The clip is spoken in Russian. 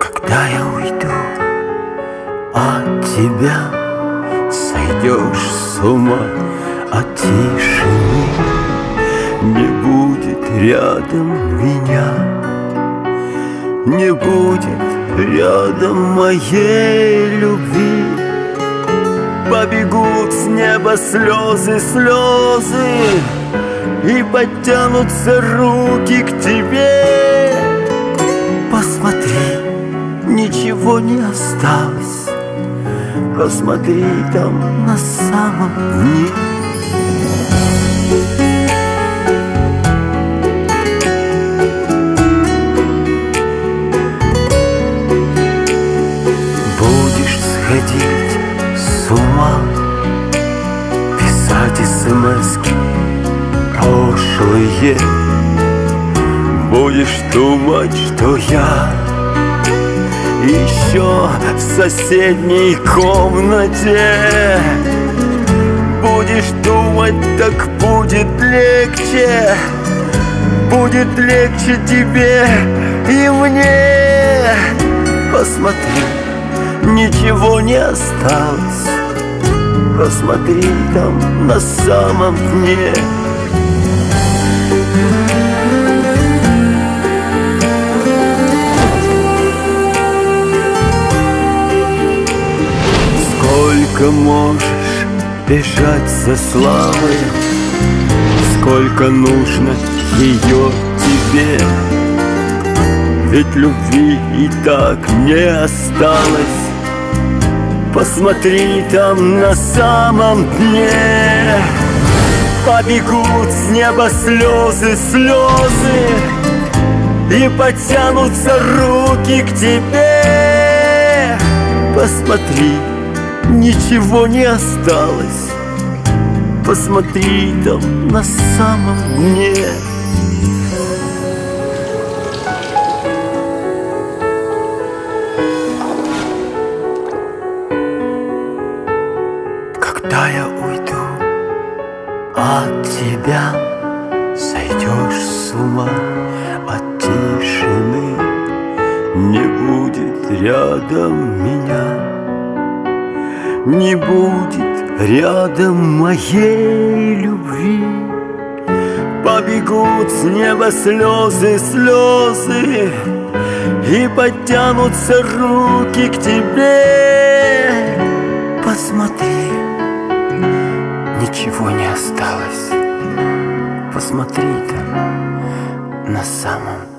Когда я уйду от тебя, Сойдешь с ума от тишины, Не будет рядом меня, Не будет рядом моей любви. Побегут с неба слезы, слезы И подтянутся руки к тебе. Посмотри, ничего не осталось. Посмотри там на самом дне с ума Писать смс прошлые. Будешь думать, что я Еще в соседней комнате. Будешь думать, так будет легче. Будет легче тебе и мне. Посмотри, ничего не осталось Посмотри там на самом дне. Сколько можешь бежать за славой? Сколько нужно ее тебе? Ведь любви и так не осталось Посмотри там на самом дне. Побегут с неба слезы, слезы И потянутся руки к тебе. Посмотри, ничего не осталось. Посмотри там на самом дне Когда я уйду от тебя Сойдешь с ума от тишины Не будет рядом меня Не будет рядом моей любви. Побегут с неба слезы, слезы И подтянутся руки к тебе. Посмотри, ничего не осталось. Посмотри там на самом